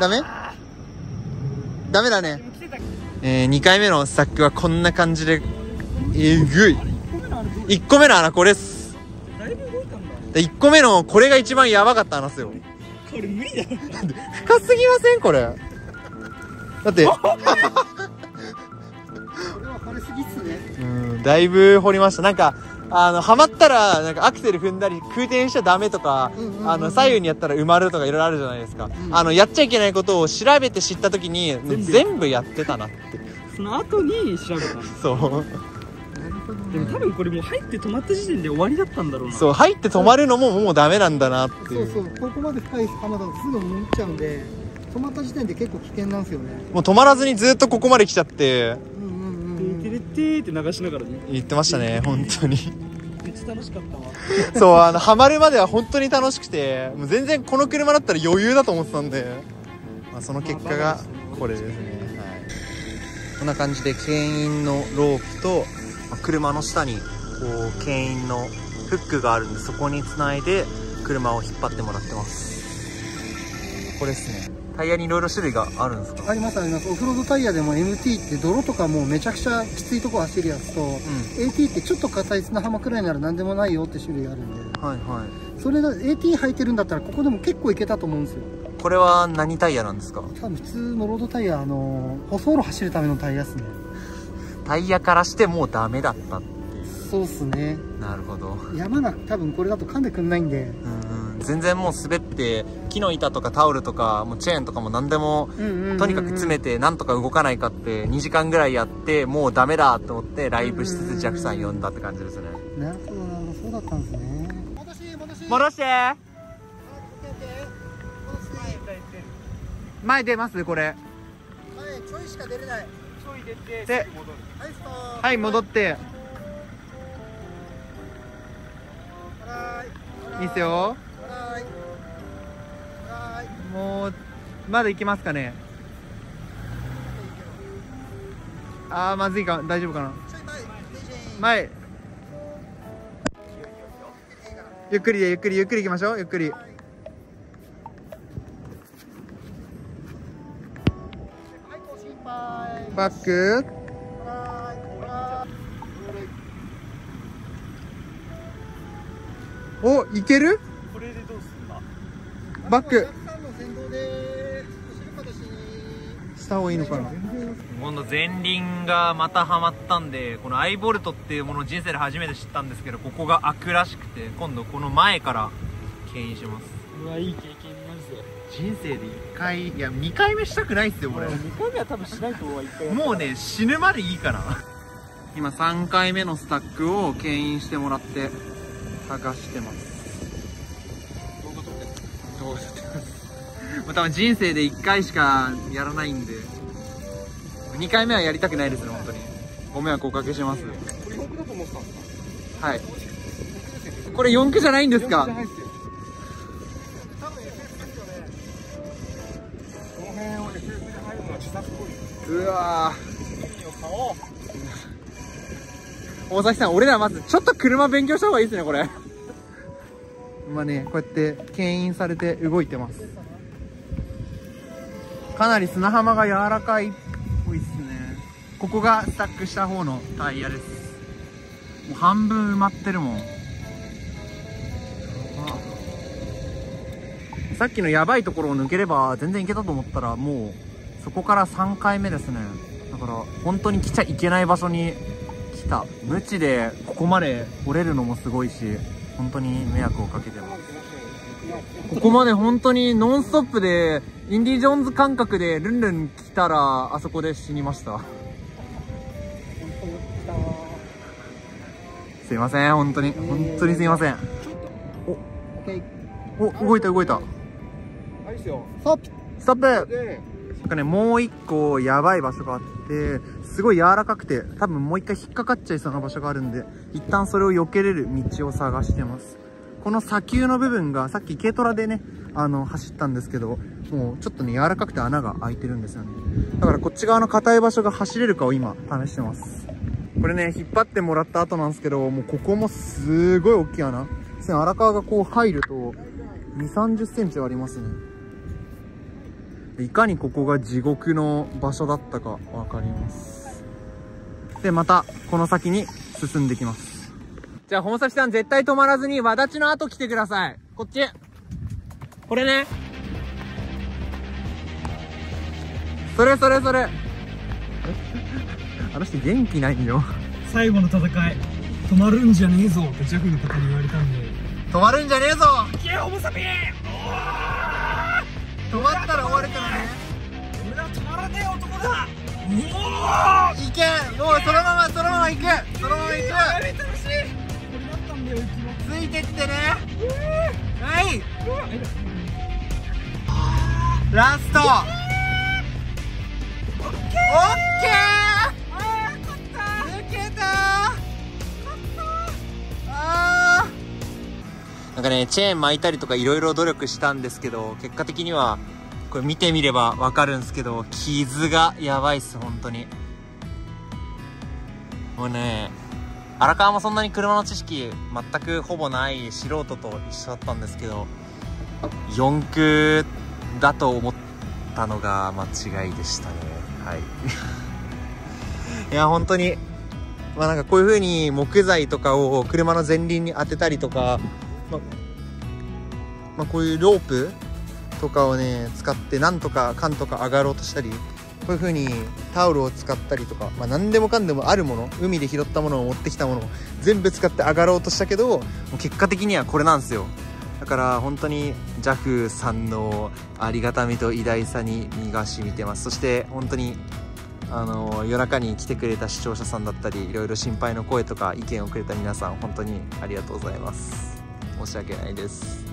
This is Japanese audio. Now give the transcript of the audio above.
ダメ？ダメだね。えー、2回目のスタックはこんな感じで、えぐい。1個目の穴これっす。で1個目のこれが一番やばかった穴っすよ。これ無理だろ 深すぎません？これ。だって、これは掘りすぎっすねうん、だいぶ掘りました。なんか、あの、ハマったら、なんかアクセル踏んだり、空転しちゃダメとか、あの、左右にやったら埋まるとかいろいろあるじゃないですか。あの、やっちゃいけないことを調べて知った時に、全部やってたなって。その後に調べたのそう。でも多分これもう入って止まった時点で終わりだったんだろうなそう、入って止まるのももうダメなんだなっていう。そうそうここまで深い浜だとすぐ潜っちゃうんで止まった時点で結構危険なんですよねもう止まらずにずっとここまで来ちゃって、てれってーって流しながらね言ってましたね、本当に。めっちゃ楽しかったわ そう、あの、ハマるまでは本当に楽しくて、もう全然この車だったら余裕だと思ってたんで、まあ、その結果がこれですね。はい。こんな感じで、牽引のロープと、まあ車の下に、こう、牽引のフックがあるんで、そこにつないで、車を引っ張ってもらってます。これですね。タイヤにいろいろ種類があるんですか？ありますあります。オフロードタイヤでも MT って泥とかもうめちゃくちゃきついとこ走るやつと、AT ってちょっと硬い砂浜くらいなら何でもないよって種類あるんで。はいはい。それが AT 履いてるんだったらここでも結構いけたと思うんですよ。これは何タイヤなんですか？多分普通のロードタイヤあの舗装路走るためのタイヤっすね。タイヤからしてもうダメだった。そうっすね。なるほど。山が多分これだと噛んでくんないんで。うんうん全然もう滑って木の板とかタオルとかもうチェーンとかも何でもとにかく詰めてなんとか動かないかって2時間ぐらいやってもうダメだと思ってライブしつつジャクさん呼んだって感じですね。なるほどなるほどそうだったんですね。戻して。前出ます？これ。前ちょいしか出れない。ちょい出てで戻るはい戻って。はいいいっすよもうまだ行きますかね？あーまずいか。大丈夫かな？前前。ゆっくりでゆっくりゆっくり行きましょう。ゆっくり。バック。おいける？これでどうすんだ？バックした方がいいのかな。今度前輪がまたハマったんでこのアイボルトっていうものを人生で初めて知ったんですけどここが開くらしくて今度この前から牽引します。うわいい経験になるぜ人生で1回いや2回目したくないっすよこれ2回目は多分しないとは一回もうね死ぬまでいいかな今3回目のスタックを牽引してもらって剥がしてますもう多分人生で1回しかやらないんで。2回目はやりたくないですね本当に。ご迷惑おかけします。これ4だと思ってたんですか？はいこれ4区じゃないんですかうわ大崎さん俺らまずちょっと車勉強した方がいいですねこれ。今ねこうやって牽引されて動いてますかなり砂浜が柔らかいっぽいっすね。ここがスタックした方のタイヤです。もう半分埋まってるもん。さっきのやばいところを抜ければ全然いけたと思ったらもうそこから3回目ですね。だから本当に来ちゃいけない場所に来た。無知でここまで来れるのもすごいし本当に迷惑をかけてます。ここまで本当にノンストップでインディ・ジョーンズ感覚でルンルン来たらあそこで死にました。すいません本当に。本当にすいません。オッケーお動いた動いた。ストップ。ストップ。でなんかねもう一個やばい場所があってすごい柔らかくて多分もう一回引っかかっちゃいそうな場所があるんで一旦それを避けれる道を探してますこの砂丘の部分がさっき軽トラでねあの走ったんですけどもうちょっとね柔らかくて穴が開いてるんですよね。だからこっち側の硬い場所が走れるかを今試してます。これね引っ張ってもらった後なんですけどもうここもすごい大きい穴。ですね荒川がこう入ると2 3 0センチはありますね。いかにここが地獄の場所だったかわかります。でまたこの先に進んできます。じゃあ本崎さん絶対止まらずにわだちの後来てください。こっち。これね。それそれそれ。あの人元気ないよ。最後の戦い。止まるんじゃねえぞ。ってジャフの方に言われたんで。止まるんじゃねえぞ。いけホモサピ止まったら終わるからね。俺は止まらねえ男だ!お行け。もうそのままそのまま行く。そのまま行くついてってね。はい。ラスト。オッケー。抜けたあーなんかねチェーン巻いたりとかいろいろ努力したんですけど結果的にはこれ見てみればわかるんですけど傷がやばいっす本当に。もうね荒川もそんなに車の知識全くほぼない素人と一緒だったんですけど四駆だと思ったのが間違いでしたね。はい。いや本当にまあなんかこういう風に木材とかを車の前輪に当てたりとか、ままあ、こういうロープとかをね使ってなんとかかんとか上がろうとしたりこういう風にタオルを使ったりとか、まあ、何でもかんでもあるもの海で拾ったものを持ってきたものを全部使って上がろうとしたけどもう結果的にはこれなんですよ。だから本当に JAF さんのありがたみと偉大さに身が染みてます。そして本当にあの夜中に来てくれた視聴者さんだったりいろいろ心配の声とか意見をくれた皆さん本当にありがとうございます。申し訳ないです。